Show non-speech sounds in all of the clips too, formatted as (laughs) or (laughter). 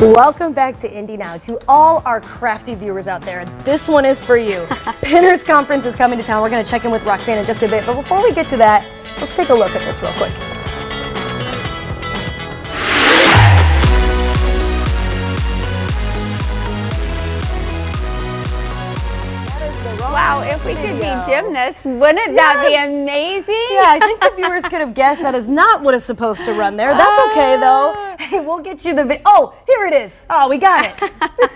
Welcome back to Indy Now. To all our crafty viewers out there, this one is for you. (laughs) Pinners Conference is coming to town. We're going to check in with Roxanne in just a bit. But before we get to that, let's take a look at this real quick. Wow, if we could be gymnasts, wouldn't that be amazing? Yeah, I think the (laughs) viewers could have guessed that is not what is supposed to run there. That's okay though. Oh. (laughs) Hey, we'll get you the video. Oh, here it is. Oh, we got it. (laughs)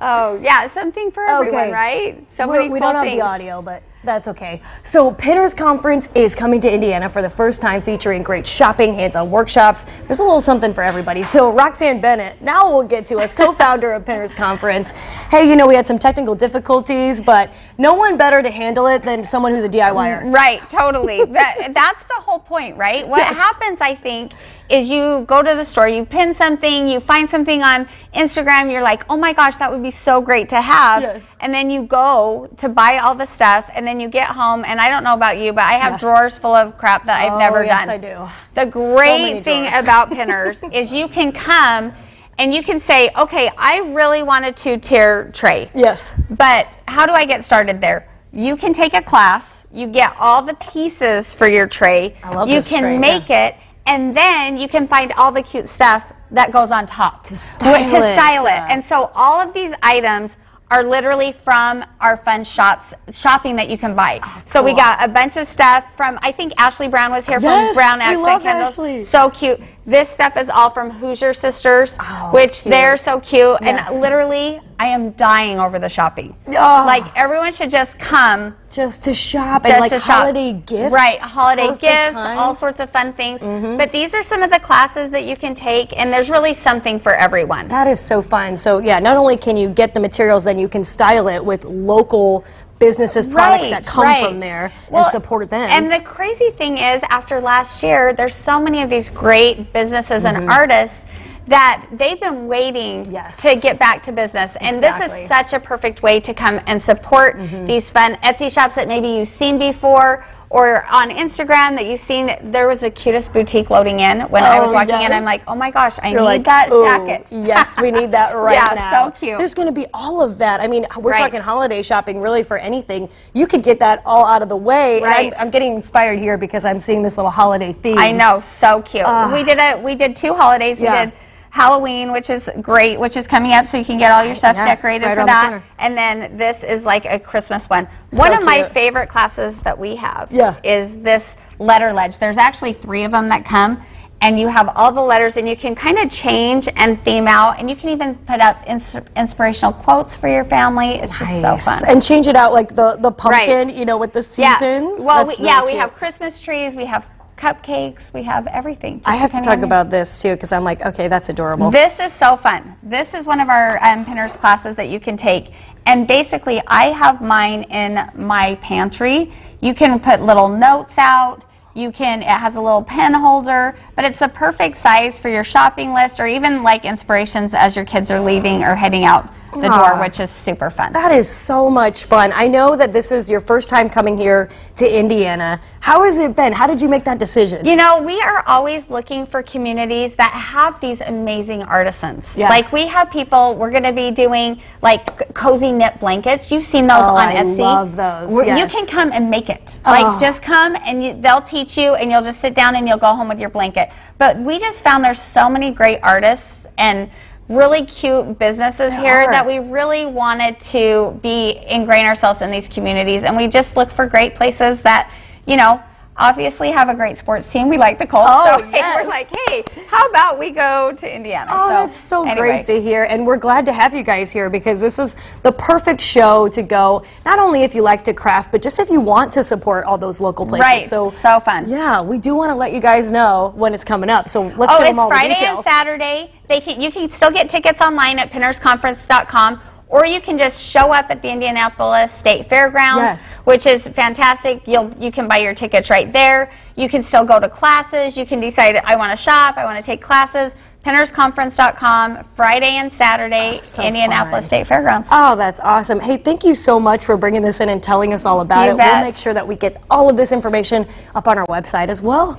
Oh, yeah, something for (laughs) everyone, right? So We're- many we cool don't things. have the audio, but that's okay. So Pinners Conference is coming to Indiana for the first time, featuring great shopping, hands-on workshops. There's a little something for everybody. So Roxanne Bennett, now we'll get to us, co-founder of Pinners Conference. Hey, you know we had some technical difficulties, but no one better to handle it than someone who's a DIYer. Mm, right, totally. (laughs) that, that's the whole point, right? What Yes. happens, I think, is you go to the store, you pin something, you find something on Instagram, you're like, oh my gosh, that would be so great to have. Yes. And then you go to buy all the stuff, and then you get home, and I don't know about you, but I have Yeah. drawers full of crap that I've Oh, never yes, done. Yes, I do. The great many thing drawers. about pinners (laughs) is you can come and you can say, okay, I really want a two tier tray. Yes. But how do I get started there? You can take a class, you get all the pieces for your tray, I love you can tray, make it, and then you can find all the cute stuff that goes on top To style to it. style it. And so all of these items are literally from our fun shops shopping that you can buy. Oh, so we got a bunch of stuff from I think Ashley Brown was here Yes, from Brown we Accent love Candles. Ashley. So cute. This stuff is all from Hoosier Sisters, Oh, which cute. they're so cute. Yes. And literally, I am dying over the shopping. Oh. Like everyone should just come Just to shop just and like to shop. holiday gifts. Right, holiday Perfect gifts, time. Mm-hmm. all sorts of fun things. But these are some of the classes that you can take, and there's really something for everyone. That is so fun. So yeah, not only can you get the materials, then you can style it with local businesses, products that come from there Well, and support them. And the crazy thing is, after last year, there's so many of these great businesses Mm-hmm. and artists that they've been waiting Yes. to get back to business. And this Exactly. Is such a perfect way to come and support mm-hmm. these fun Etsy shops that maybe you've seen before. Or on Instagram that you've seen, there was the cutest boutique loading in when I was Oh, walking in. I'm like, oh my gosh, I You're need like, that "Ooh, jacket. yes, we need that (laughs) right Yeah, now. so cute. There's going to be all of that. I mean, we're Right. talking holiday shopping really for anything. You could get that all out of the way. Right. And I'm, I'm getting inspired here because I'm seeing this little holiday theme. I know, so cute. we ah. did a we did two holidays. Yeah. We did Halloween, which is great, which is coming up, so you can get all your stuff Yeah, decorated right for that. And then this is like a Christmas one. So one of my favorite classes that we have Yeah. is this letter ledge. There's actually three of them that come. And you have all the letters, and you can kind of change and theme out, and you can even put up ins- inspirational quotes for your family. It's just so fun. And change it out like the, the pumpkin, Right. you know, with the seasons yeah. Well, we, That's yeah, really we have Christmas trees, we have cupcakes, we have everything. I have to talk about this too because I'm like, okay, that's adorable. This is so fun. This is one of our um, pinners classes that you can take. And basically, I have mine in my pantry. You can put little notes out. You can, it has a little pen holder, but it's the perfect size for your shopping list or even like inspirations as your kids are leaving or heading out the door, ah. which is super fun. That is so much fun. I know that this is your first time coming here to Indiana. How has it been? How did you make that decision? You know, we are always looking for communities that have these amazing artisans. Yes. Like we have people, we're going to be doing like cozy knit blankets. You've seen those Oh, on I Etsy. love those, yes. You can come and make it. Oh. Like just come and you, they'll teach you and you'll just sit down and you'll go home with your blanket. But we just found there's so many great artists and really cute businesses here are. that we really wanted to be ingrain ourselves in these communities and we just look for great places that, you know, obviously have a great sports team. We like the Colts. Oh, so (laughs) hey, yes. we're like, hey, how about we go to Indiana? Oh, that's so anyway. great to hear. And we're glad to have you guys here because this is the perfect show to go, not only if you like to craft, but just if you want to support all those local places. Right, So, so fun. yeah, we do want to let you guys know when it's coming up. So let's Oh, get it's them all Friday the and. Saturday. They can you can still get tickets online at pinnersconference.com or you can just show up at the Indianapolis State Fairgrounds, Yes. which is fantastic. You'll you can buy your tickets right there. You can still go to classes. You can decide I want to shop, I want to take classes. Pinnersconference.com Friday and Saturday, Oh, so Indianapolis fun. State Fairgrounds. Oh, that's awesome. Hey, thank you so much for bringing this in and telling us all about You it. bet. We'll make sure that we get all of this information up on our website as well.